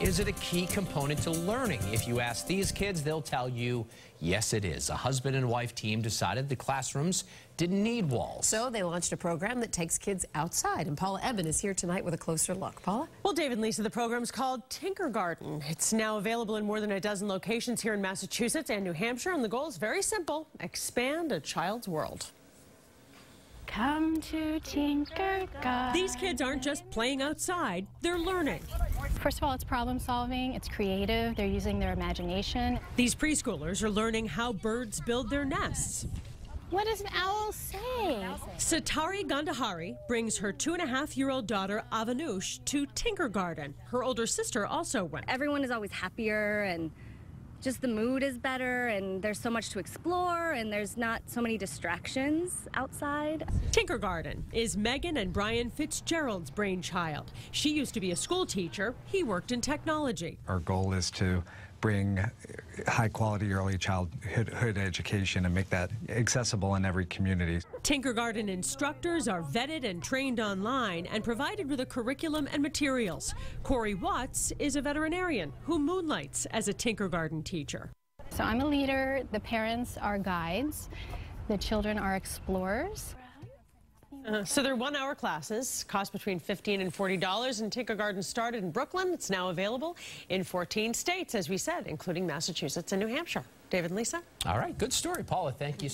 Is it a key component to learning? If you ask these kids, they'll tell you, yes, it is. A husband and wife team decided the classrooms didn't need walls. So they launched a program that takes kids outside. And Paula Ebben is here tonight with a closer look. Paula? Well, David and Lisa, the program's called Tinkergarten. It's now available in more than a dozen locations here in Massachusetts and New Hampshire. And the goal is very simple expand a child's world. Come to Tinker Garden. These kids aren't just playing outside, they're learning. First of all, it's problem solving, it's creative, they're using their imagination. These preschoolers are learning how birds build their nests. What does an owl say? Satari Gandhari brings her two and a half year old daughter Avanush to Tinkergarten. Her older sister also went. Everyone is always happier and just the mood is better and there's so much to explore and there's not so many distractions outside. Tinkergarten is Megan and Brian Fitzgerald's brainchild. She used to be a school teacher. He worked in technology. Our goal is to bring high quality early childhood education and make that accessible in every community. Tinkergarten instructors are vetted and trained online and provided with a curriculum and materials. Corey Watts is a veterinarian who moonlights as a Tinkergarten teacher. So I'm a leader, the parents are guides, the children are explorers. Uh, so they're one-hour classes, cost between 15 and $40, and Tinkergarten started in Brooklyn. It's now available in 14 states, as we said, including Massachusetts and New Hampshire. David and Lisa? All right, good story, Paula. Thank you.